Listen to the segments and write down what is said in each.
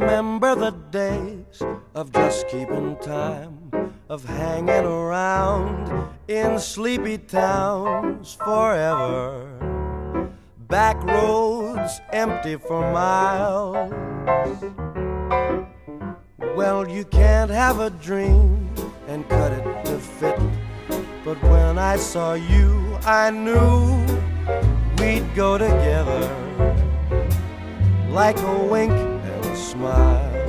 remember the days of just keeping time, of hanging around in sleepy towns forever. Back roads empty for miles. Well, you can't have a dream and cut it to fit. But when I saw you, I knew we'd go together like a wink smile.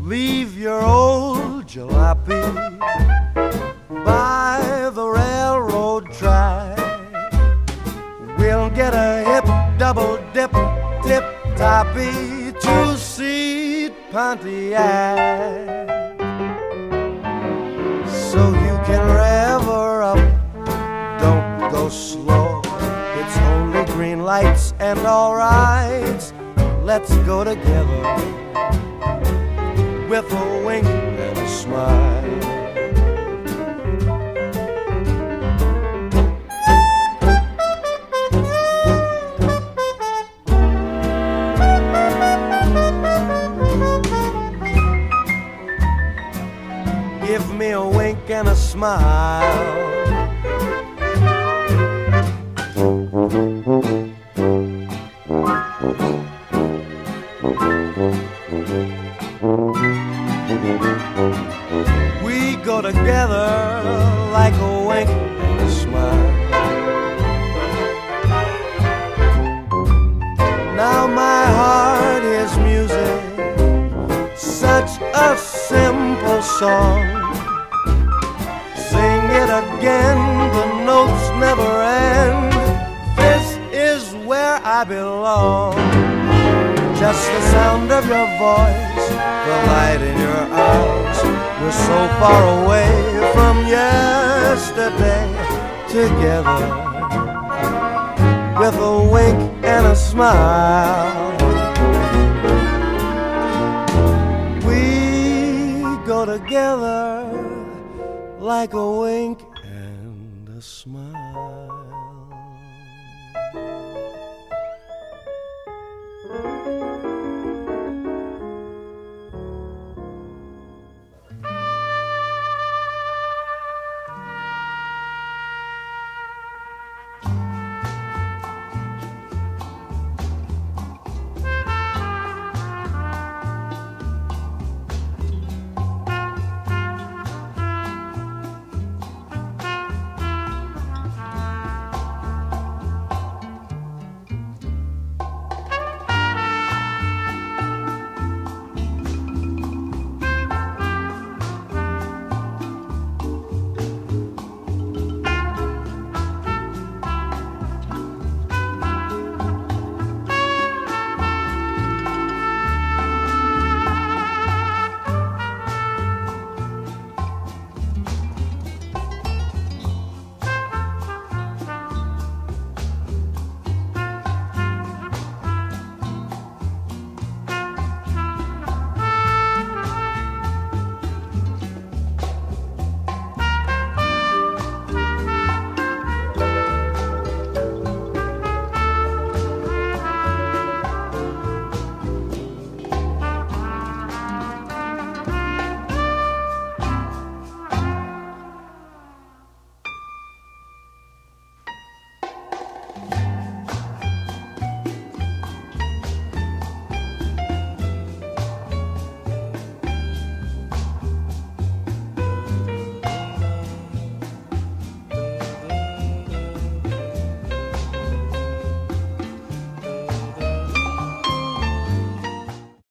Leave your old jalopy by the railroad track. We'll get a hip double dip, tip toppy two seat Pontiac. Lights and all rights. Let's go together with a wink and a smile. Give me a wink and a smile. We go together like a wink and a smile. Now my heart is music, such a simple song. Sing it again, the notes never end. This is where I belong. Just the sound of your voice, the light in your eyes. We're so far away from yesterday together with a wink and a smile. We go together like a wink and a smile.